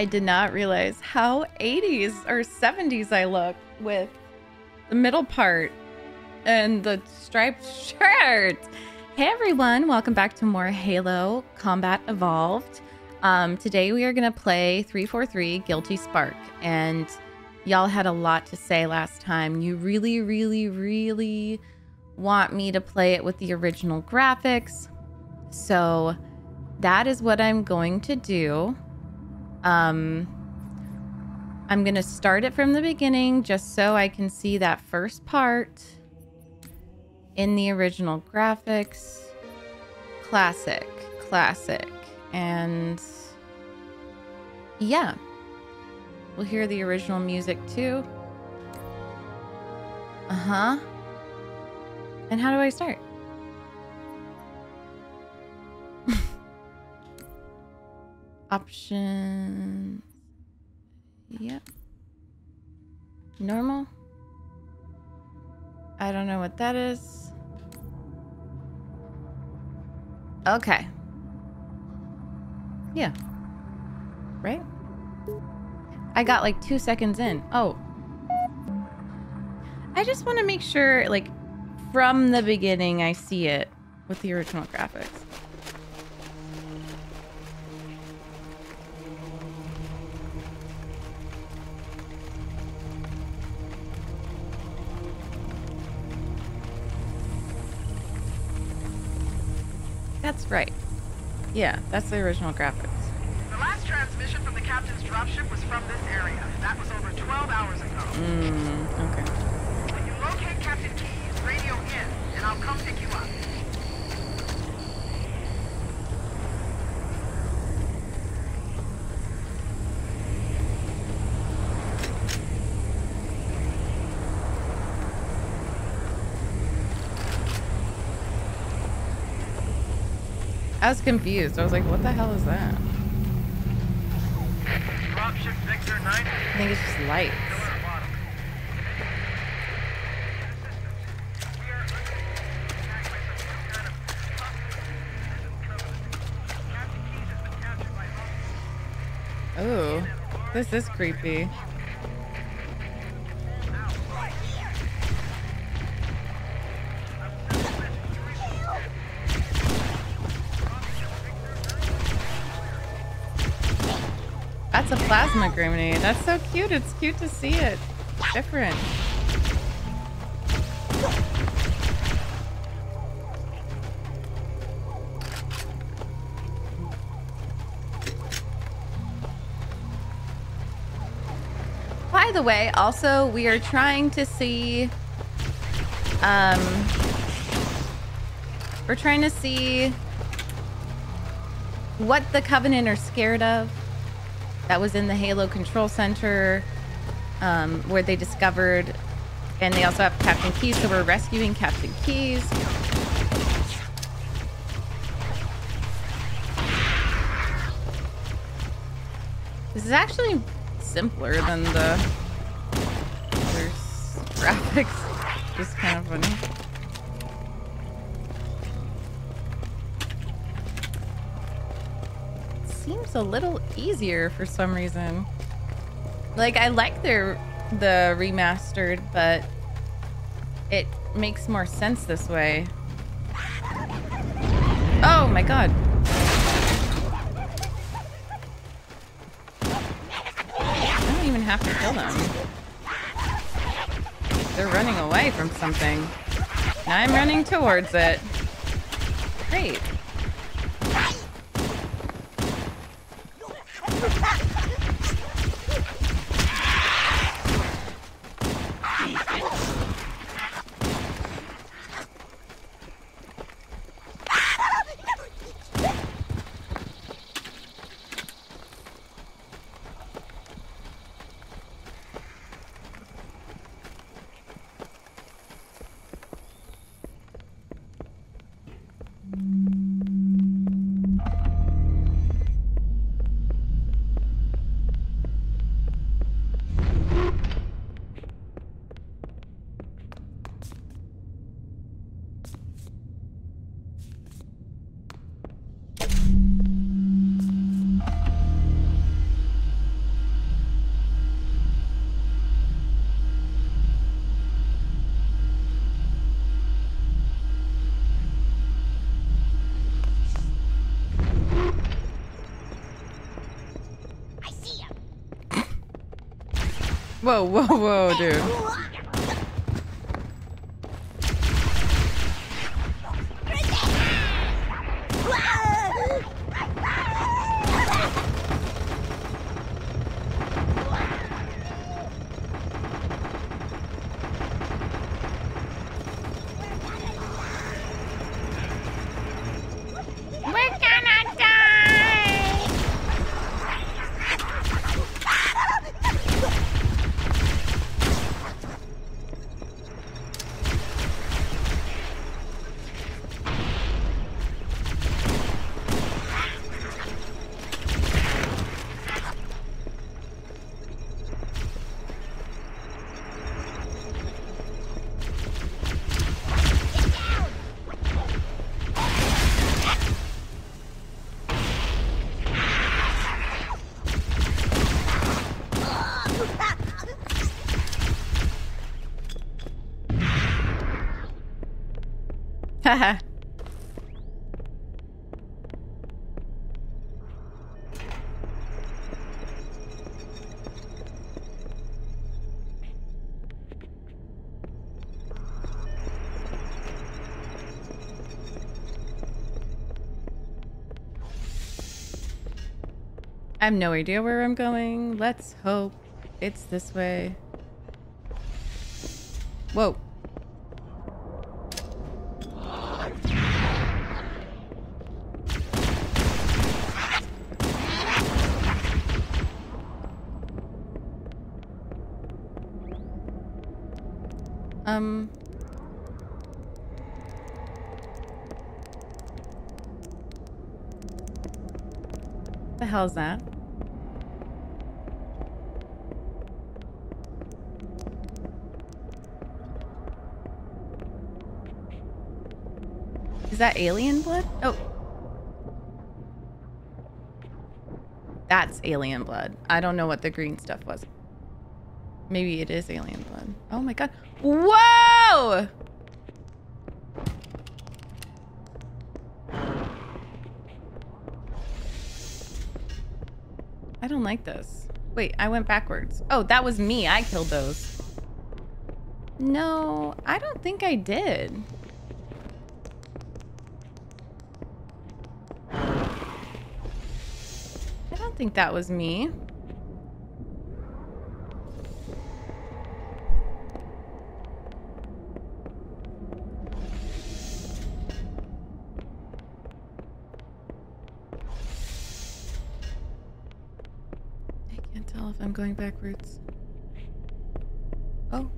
I did not realize how 80s or 70s I look with the middle part and the striped shirt. Hey everyone, welcome back to more Halo Combat Evolved. Um, today we are going to play 343 Guilty Spark, and y'all had a lot to say last time. You really, really, really want me to play it with the original graphics. So that is what I'm going to do. Um, I'm going to start it from the beginning just so I can see that first part in the original graphics. Classic, classic. And yeah, we'll hear the original music too. Uh huh. And how do I start? Options. Yep. Normal. I don't know what that is. Okay. Yeah. Right? I got like two seconds in. Oh. I just want to make sure, like, from the beginning, I see it with the original graphics. That's right. Yeah, that's the original graphics. The last transmission from the captain's dropship was from this area. That was over 12 hours ago. Mm, okay. When you locate Captain Keyes, radio in, and I'll come pick you up. Was confused. I was like, what the hell is that? Dropship Victor 9 I think it's just lights. Ooh, this is creepy. Plasma. That's so cute. It's cute to see it. Different. By the way, also we are trying to see um we're trying to see what the Covenant are scared of. That was in the Halo Control Center, um, where they discovered, and they also have Captain Keyes, so we're rescuing Captain Keyes. This is actually simpler than the other graphics. Just kind of funny. Seems a little easier for some reason. Like I like their the remastered, but it makes more sense this way. Oh my god. I don't even have to kill them. They're running away from something. I'm running towards it. Great. Whoa, whoa, whoa, dude. I have no idea where I'm going. Let's hope it's this way. Whoa. Um. The hell's that? Is that alien blood? Oh. That's alien blood. I don't know what the green stuff was. Maybe it is alien blood. Oh my god. Whoa! I don't like this. Wait, I went backwards. Oh, that was me. I killed those. No, I don't think I did. I don't think that was me. Backwards. Oh.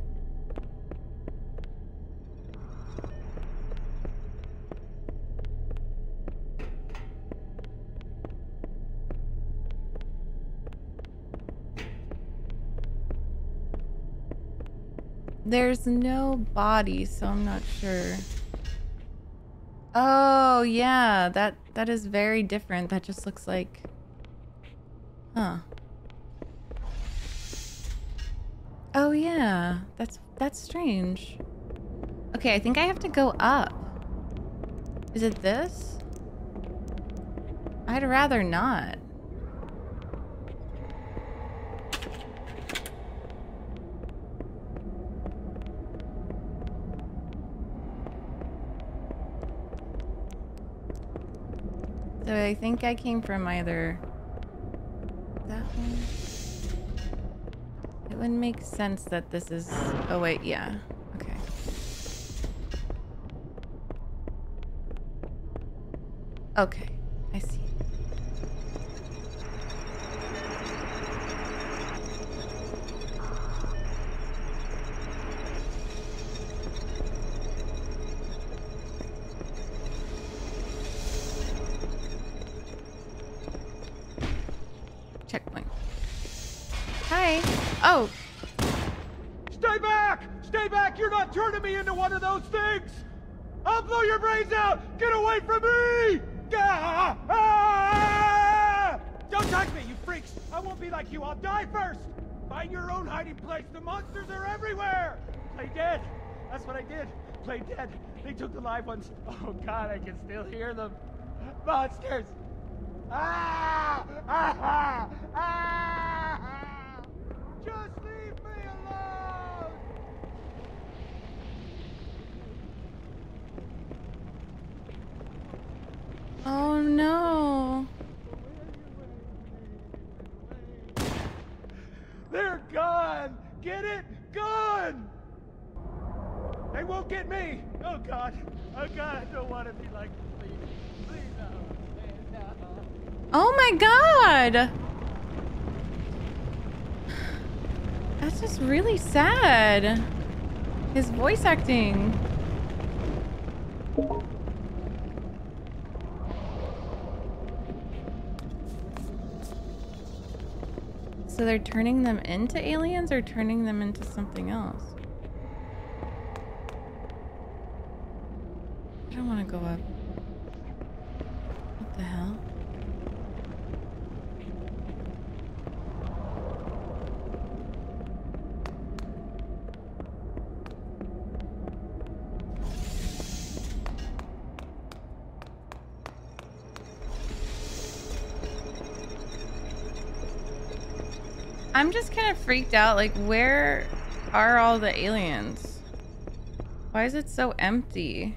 There's no body, so I'm not sure. Oh, yeah, that that is very different. That just looks like Huh. Yeah, that's that's strange. Okay, I think I have to go up. Is it this? I'd rather not. So I think I came from either that one. It wouldn't make sense that this is. Oh wait, yeah. Okay. Okay, dead. They took the live ones. Oh god, I can still hear them. Monsters! Ah! Ah! Ah! ah! Just leave me alone! Oh no. They're gone! Get it? Gone! They won't get me! Oh God! Oh God, I don't want to be like Please, please no. no. Oh my god! That's just really sad. His voice acting. So they're turning them into aliens or turning them into something else? I don't want to go up. What the hell? I'm just kind of freaked out. Like, where are all the aliens? Why is it so empty?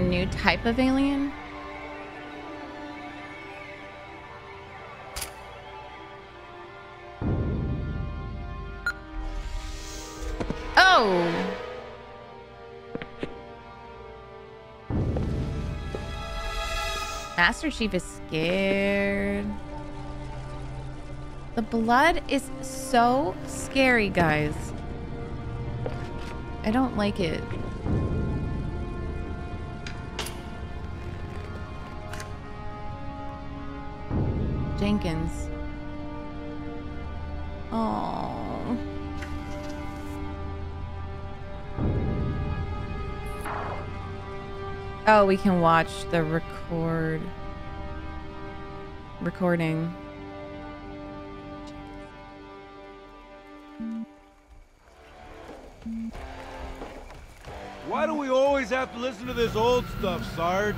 A new type of alien? Oh! Master Chief is scared. The blood is so scary, guys. I don't like it. Jenkins. Oh. Oh, we can watch the record recording. Why do we always have to listen to this old stuff, Sarge?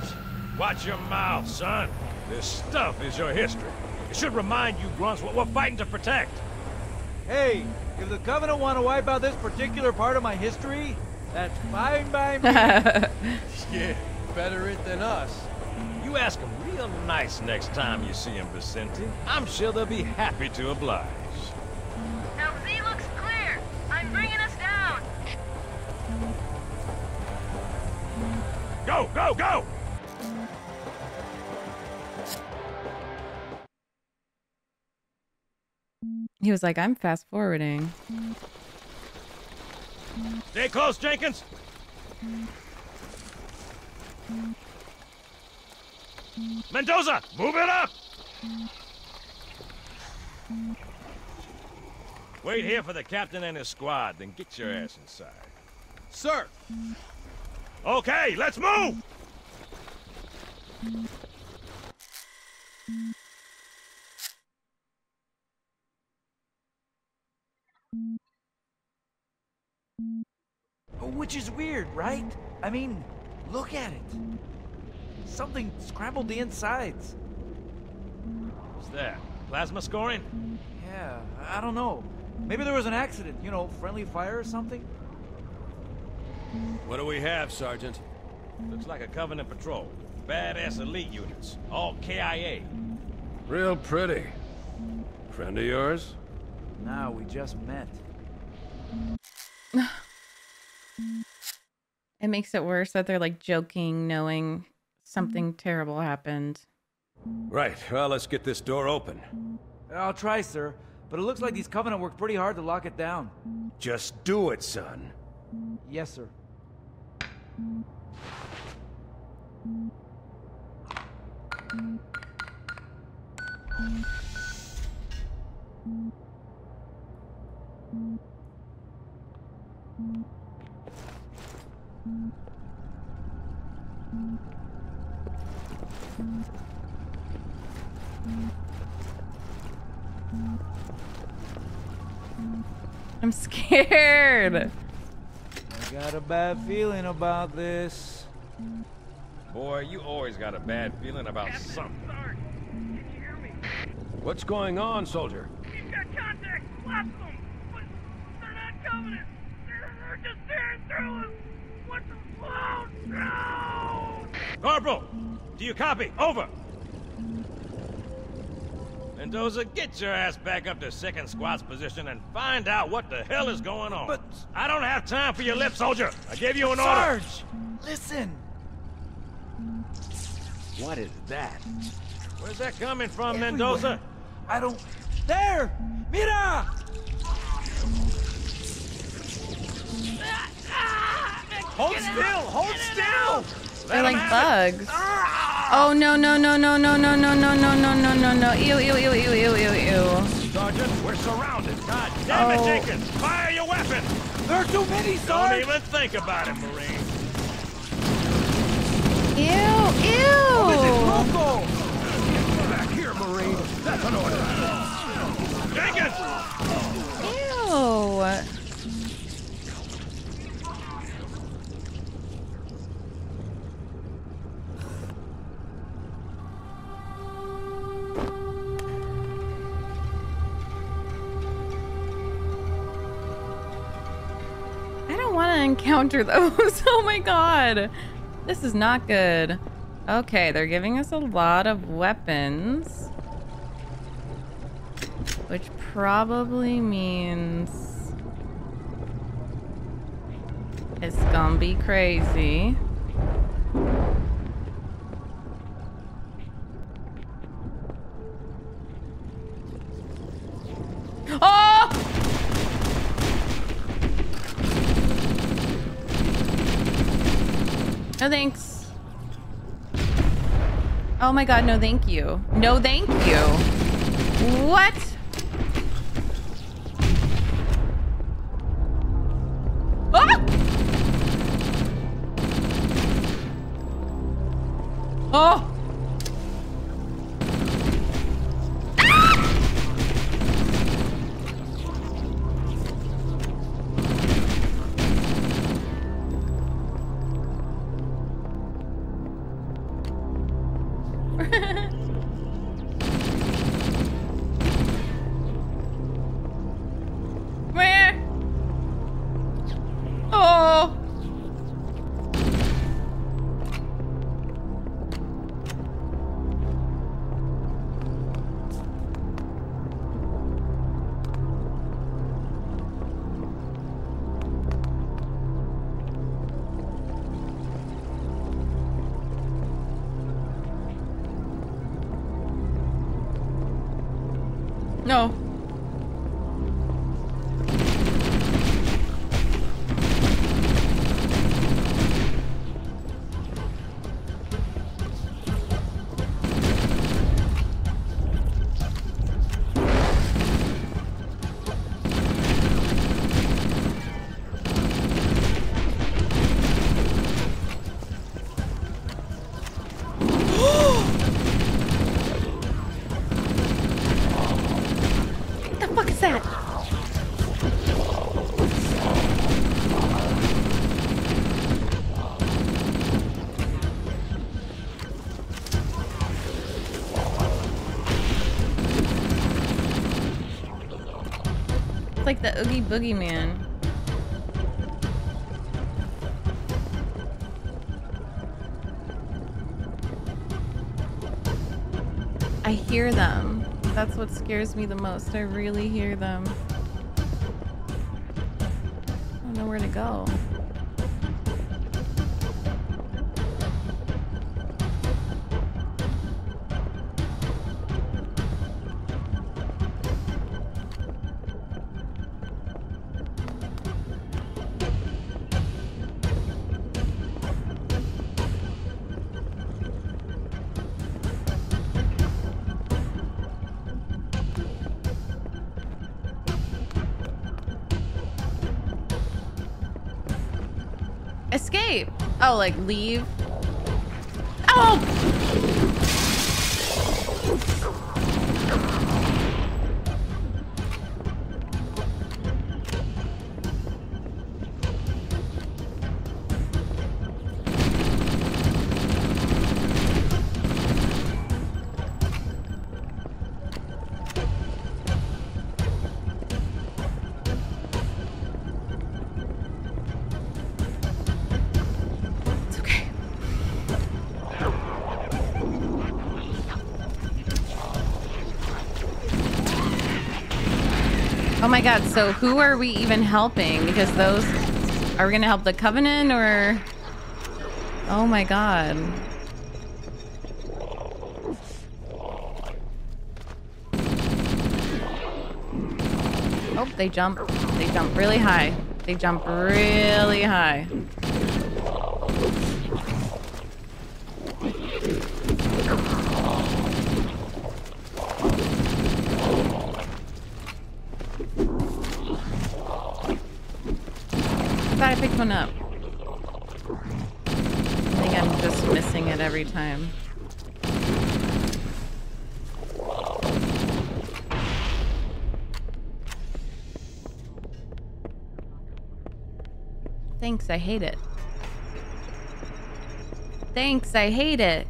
Watch your mouth, son. This stuff is your history. It should remind you grunts what we're fighting to protect. Hey, if the Covenant want to wipe out this particular part of my history, that's fine by me. Yeah, better it than us. You ask them real nice next time you see them, Bisenti. I'm sure they'll be happy to oblige. LZ looks clear. I'm bringing us down. Go, go, go! He was like, I'm fast forwarding. Stay close, Jenkins. Mendoza, move it up! Wait here for the captain and his squad, then get your ass inside. Sir! Okay, let's move! Which is weird, right? I mean, look at it. Something scrambled the insides. What's that? Plasma scoring? Yeah, I don't know. Maybe there was an accident, you know, friendly fire or something? What do we have, Sergeant? Looks like a Covenant patrol. Badass elite units. All KIA. Real pretty. Friend of yours? Nah, we just met. It makes it worse that they're like joking, knowing something mm-hmm. terrible happened. Right, well, let's get this door open. I'll try, sir. But it looks like these Covenant worked pretty hard to lock it down. Just do it, son. Yes, sir. I'm scared. I got a bad feeling about this. Boy, you always got a bad feeling about something. Sarge, can you hear me? What's going on, soldier? He's got contact. Lots of them. But they're not Covenant. They're, they're just tearing through us. What the... Oh, no! Corporal, do you copy? Over. Mendoza, get your ass back up to second squad's position and find out what the hell is going on. But- I don't have time for your lip, soldier. I gave you an order. Sarge! Listen! What is that? Where's that coming from, Everywhere. Mendoza? I don't... There! Mira! Hold still! Hold still! They're like bugs. it. Oh no no no no no no no no no no no no no ew ew ew ew ew ew ew. Sergeant, we're surrounded. God damn it, Oh. Jenkins! Fire your weapon! There are too many, Don't even think about it, Marine. Ew ew. Loco! Back here, Marine. That's an order. Jenkins! Ew. Encounter those. oh my god. This is not good. Okay, they're giving us a lot of weapons. Which probably means it's gonna be crazy. Oh my god, no thank you. No thank you. What? It's like the Oogie Boogie Man. I hear them. That's what scares me the most. I really hear them. Oh, like leave. God, so who are we even helping? Because those are we gonna help the Covenant or Oh my god. Oh, they jump. They jump really high. They jump really high. One up. I think I'm just missing it every time. Thanks, I hate it. Thanks, I hate it.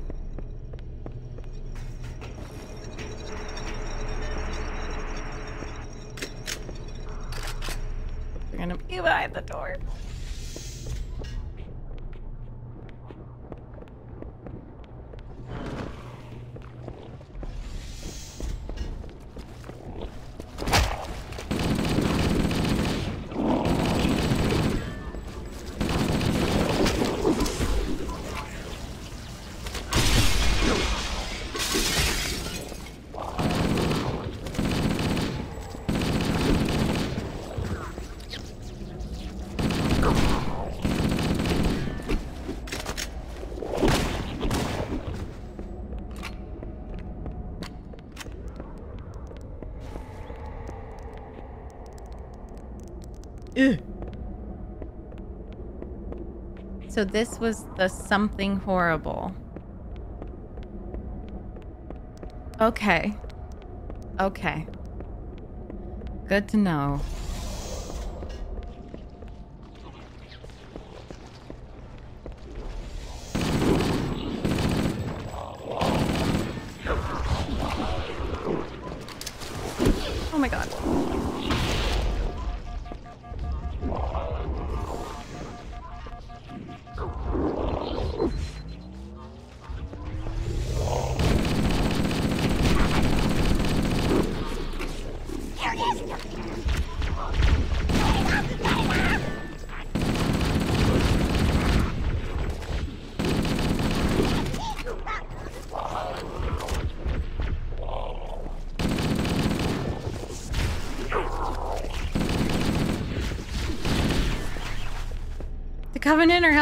They're gonna be behind the door. So this was the something horrible. Okay. Okay. Good to know.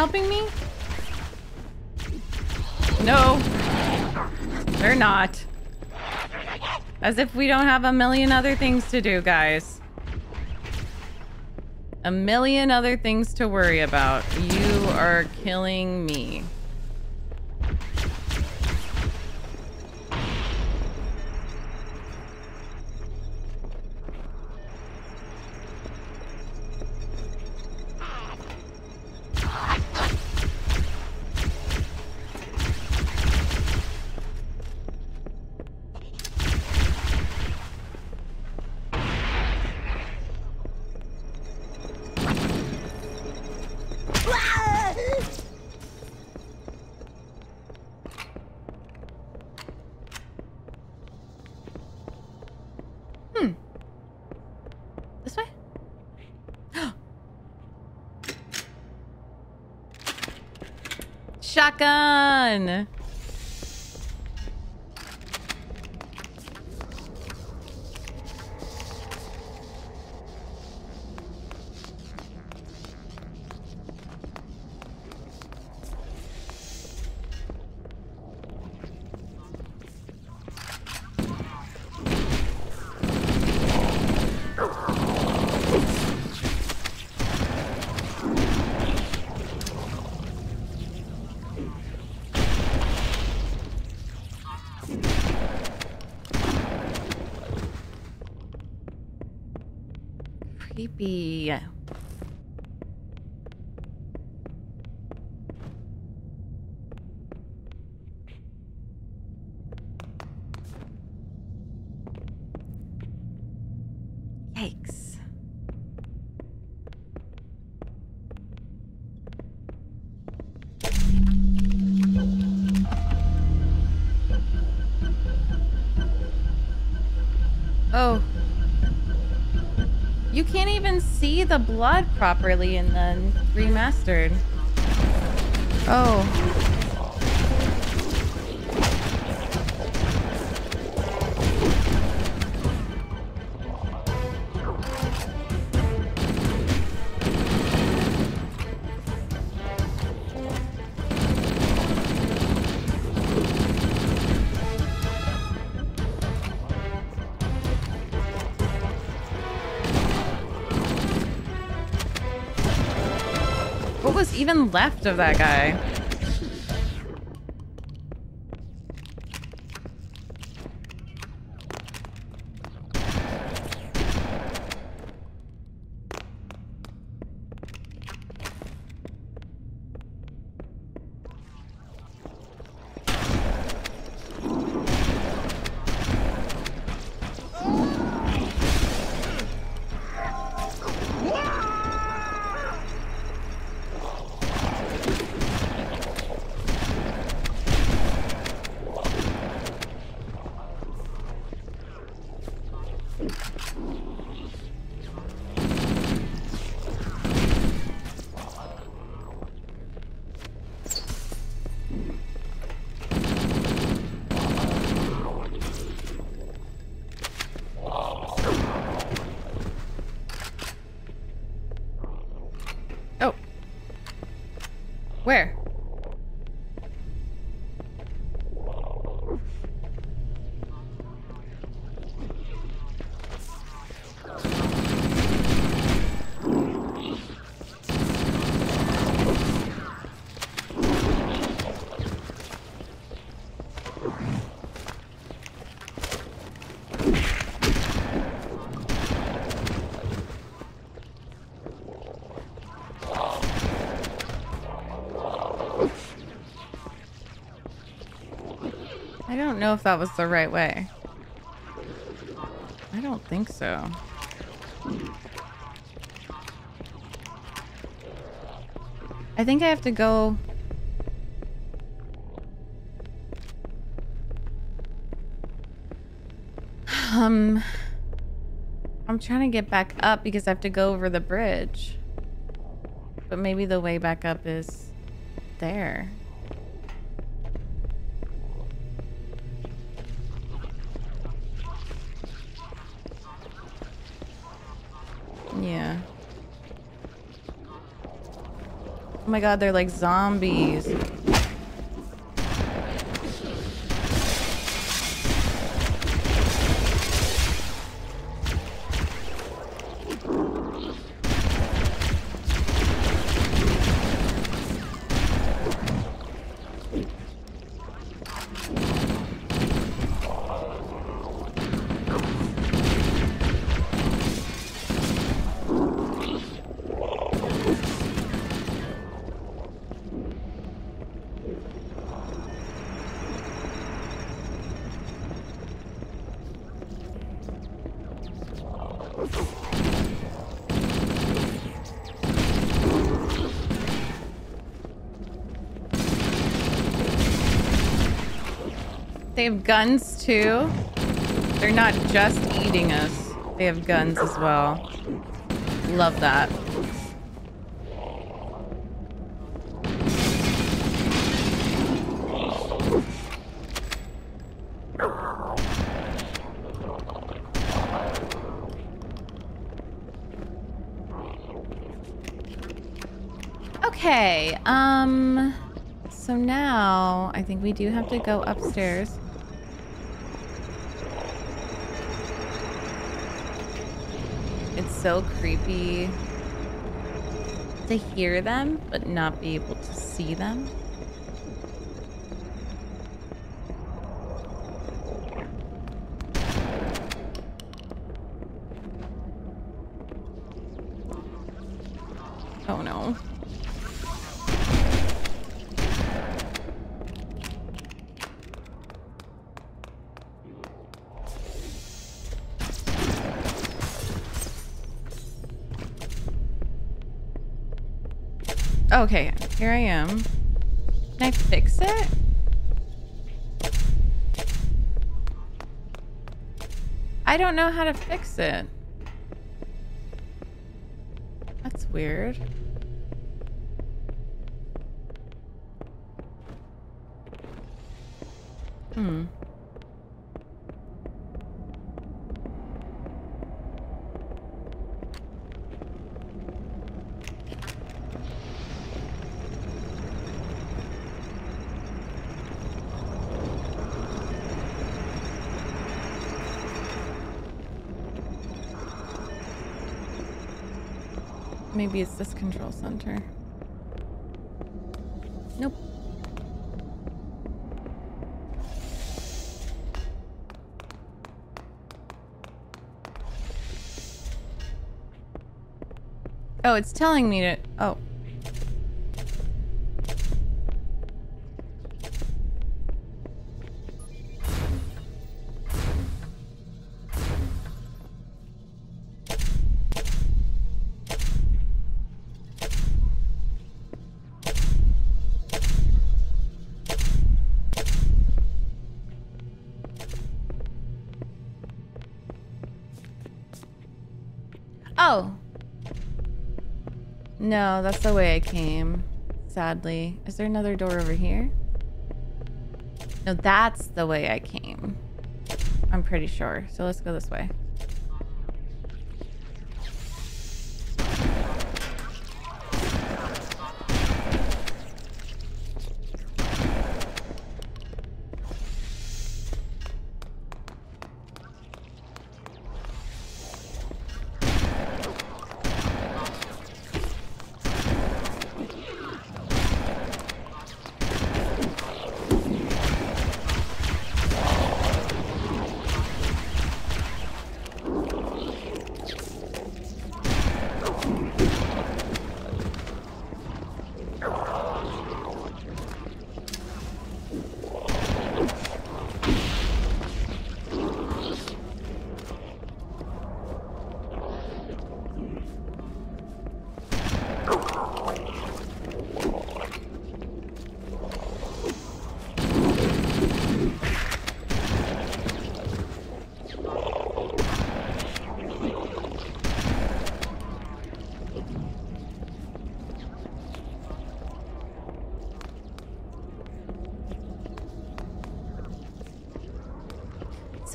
Helping me? No. They're not. As if we don't have a million other things to do, guys. A million other things to worry about. You are killing me. Shotgun! You can't even see the blood properly in the remastered. Oh. Even left of that guy? Oh. Where? I don't know if that was the right way. I don't think so. I think I have to go. Um, I'm trying to get back up because I have to go over the bridge. But maybe the way back up is there. My god, they're like zombies. They have guns too. They're not just eating us. They have guns as well. Love that. Okay, um, so now I think we do have to go upstairs. It's so creepy to hear them, but not be able to see them. know. Okay, here I am. Can I fix it? I don't know how to fix it. That's weird. Maybe it's this control center. Nope. Oh, it's telling me to... Oh. Oh. No, that's the way I came. Sadly. Is there another door over here? No, that's the way I came. I'm pretty sure. So let's go this way.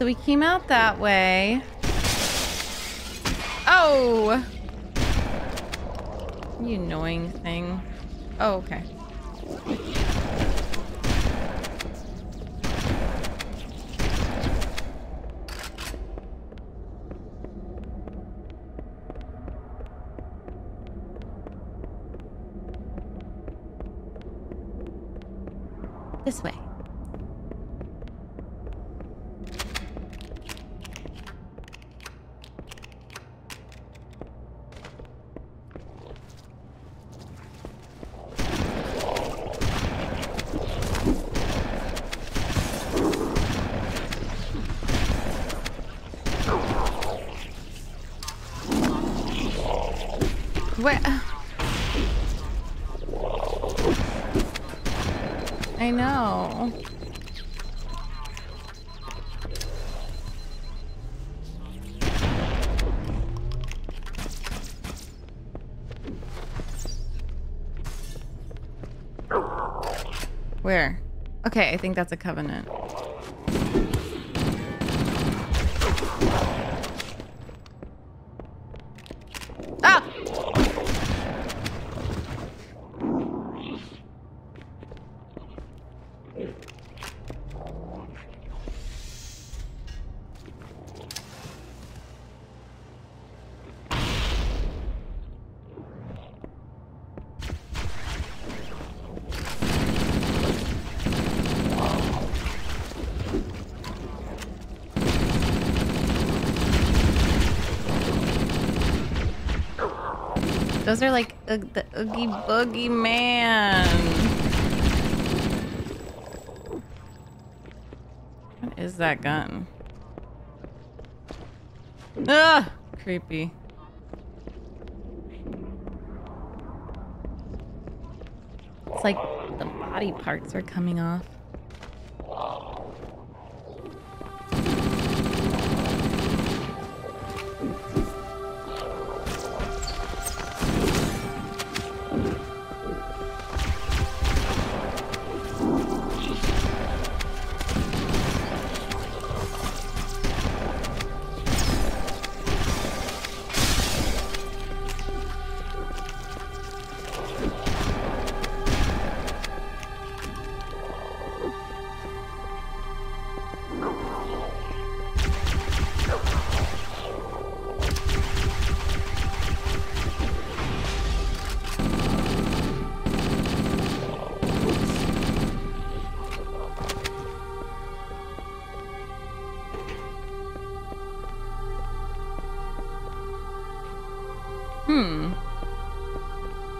We came out that way. Oh! You annoying thing. Oh, okay. This way. Where? I know. Where? Okay, I think that's a covenant. Those are like uh, the Oogie Boogie Man. What is that gun? Ah, creepy. It's like the body parts are coming off.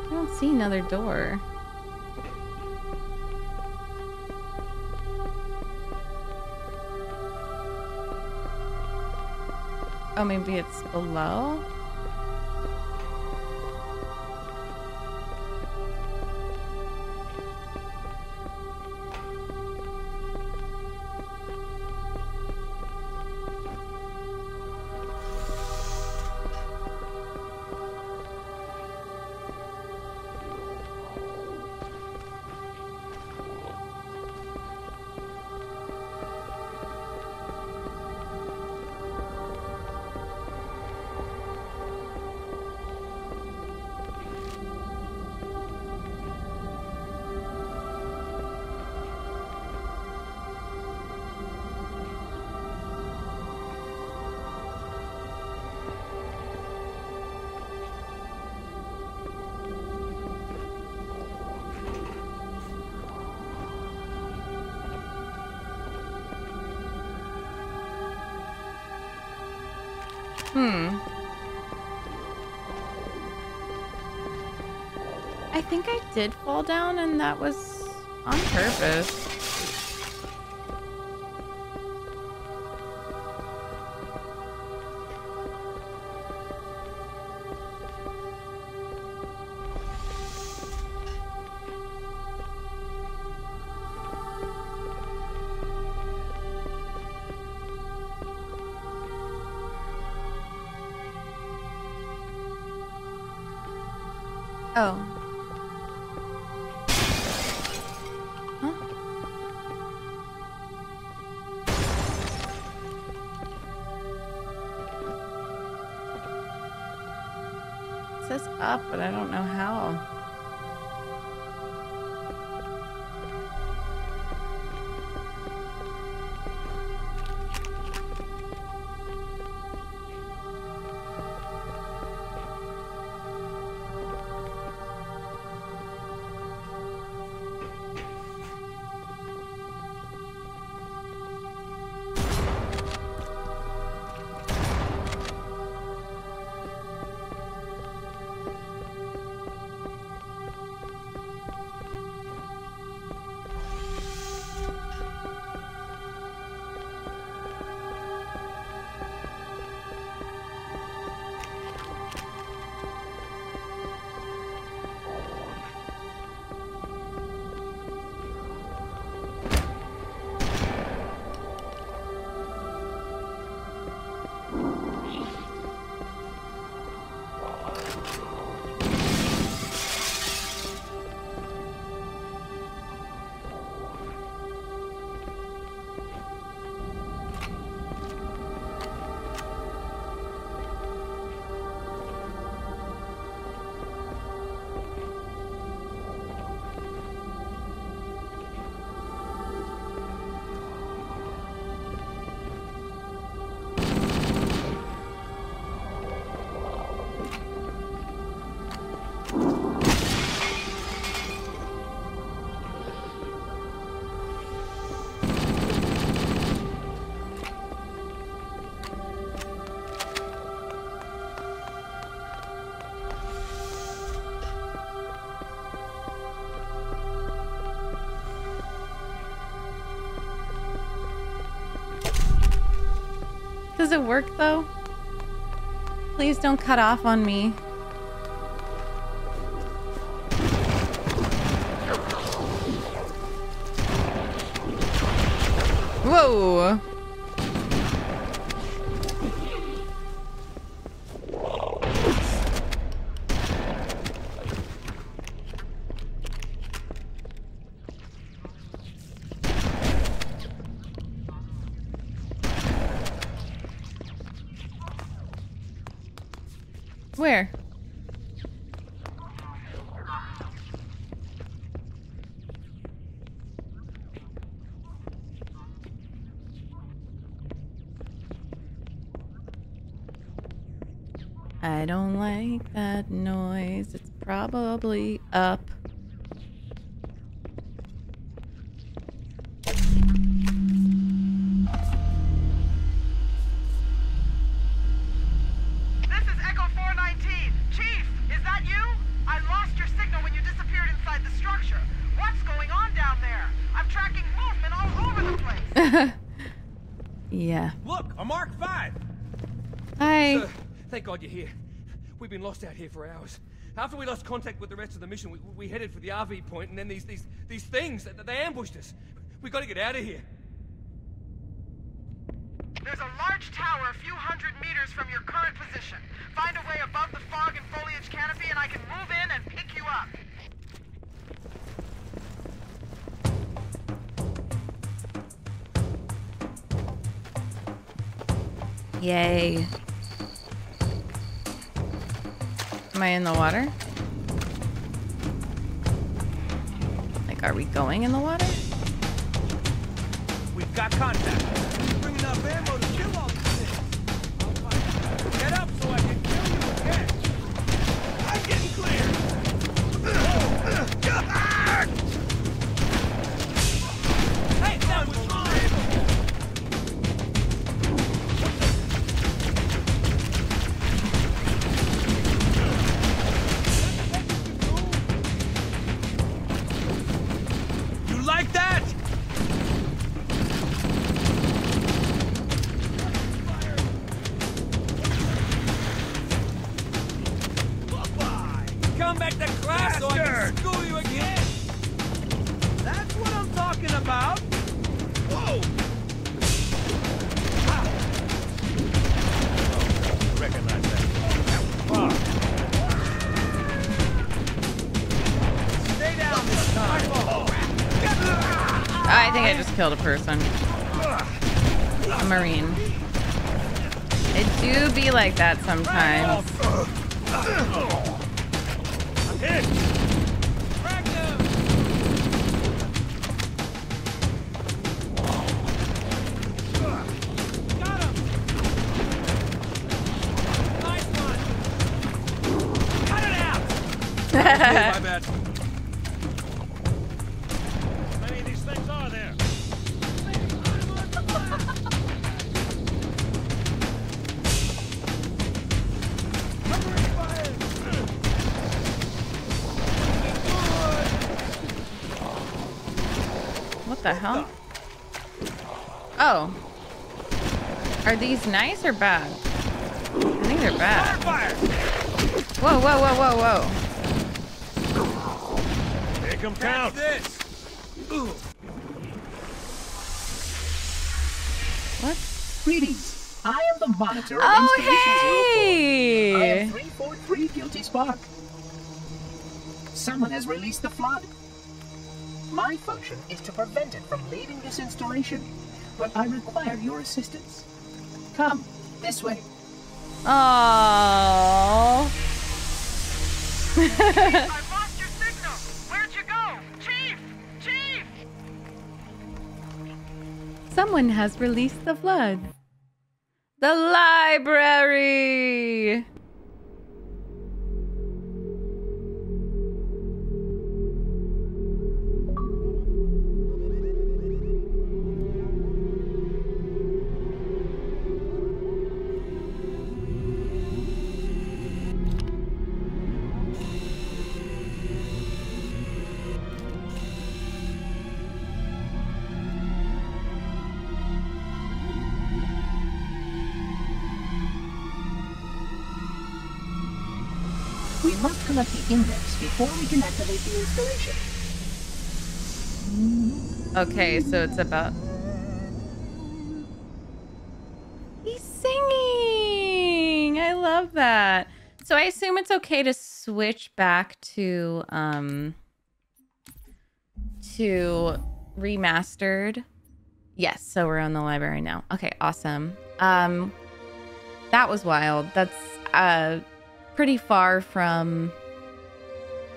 I don't see another door. Oh, maybe it's below? Did fall down and that was on purpose. Oh. Up, but I don't know how. Does it work though? Please don't cut off on me. I don't like that noise. It's probably up. Thank God you're here. We've been lost out here for hours. After we lost contact with the rest of the mission, we, we headed for the RV point, and then these these these things they, they ambushed us. We got to get out of here. There's a large tower a few hundred meters from your current position. Find a way above the fog and foliage canopy, and I can move in and pick you up. Yay. Am I in the water? Like, are we going in the water? We've got contact. Killed a person. A marine. It do be like that sometimes. These nice or bad? I think they're bad. Fire! Whoa, whoa, whoa, whoa, whoa. Make them Catch count. this. What? Greetings. I am the monitor Oh, installations I hey! am 343 Guilty Spark. Someone has released the flood. My function is to prevent it from leaving this installation, but I require your assistance. Come, this way. Oh. I've lost your signal. Where'd you go? Chief! Chief! Someone has released the flood. The library. We can activate the installation. Okay, so it's about. He's singing! I love that. So I assume it's okay to switch back to um to remastered. Yes, so we're on the library now. Okay, awesome. Um that was wild. That's uh pretty far from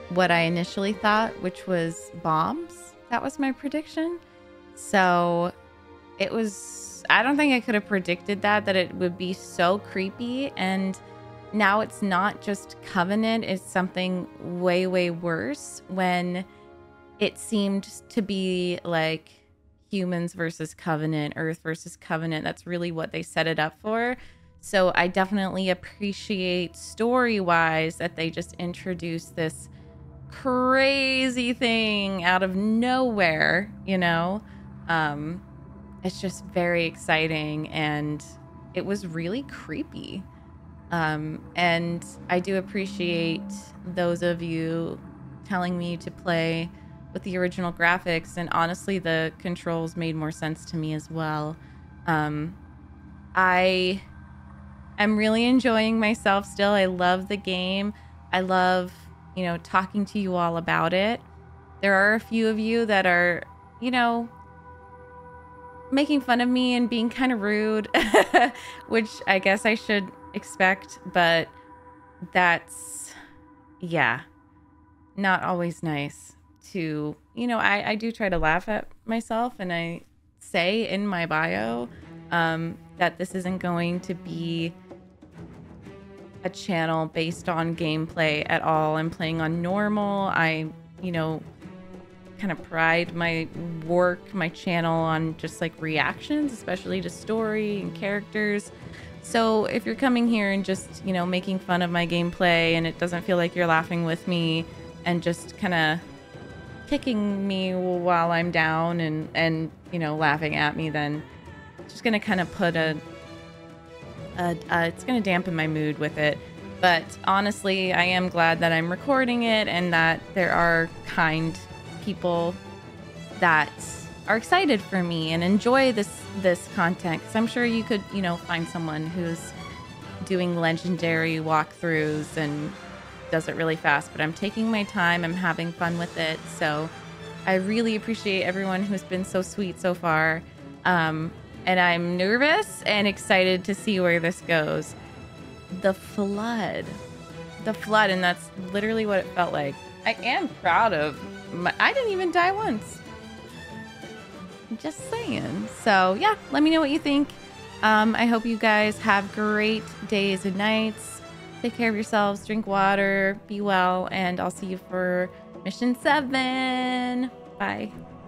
what I initially thought, which was bombs. That was my prediction. So it was I don't think I could have predicted that that it would be so creepy and now it's not just covenant it's something way way worse when it seemed to be like humans versus covenant earth versus covenant that's really what they set it up for so i definitely appreciate story wise that they just introduced this crazy thing out of nowhere you know um it's just very exciting and it was really creepy um, and I do appreciate those of you telling me to play with the original graphics. And honestly, the controls made more sense to me as well. Um, I am really enjoying myself still. I love the game. I love, you know, talking to you all about it. There are a few of you that are, you know, making fun of me and being kind of rude, which I guess I should expect, but that's yeah, not always nice to you know, I, I do try to laugh at myself and I say in my bio um, that this isn't going to be a channel based on gameplay at all. I'm playing on normal. I, you know, kind of pride my work, my channel on just like reactions, especially to story and characters. So if you're coming here and just, you know, making fun of my gameplay and it doesn't feel like you're laughing with me and just kind of kicking me while I'm down and and you know laughing at me, then just gonna kind of put a, a, a it's gonna dampen my mood with it. But honestly, I am glad that I'm recording it and that there are kind people that are excited for me and enjoy this this content. Because I'm sure you could you know find someone who's doing legendary walkthroughs and does it really fast but I'm taking my time I'm having fun with it. So I really appreciate everyone who's been so sweet so far. Um, and I'm nervous and excited to see where this goes the flood the flood and that's literally what it felt like I am proud of my, I didn't even die once just saying. So, yeah, let me know what you think. Um, I hope you guys have great days and nights. Take care of yourselves, drink water, be well, and I'll see you for mission seven. Bye.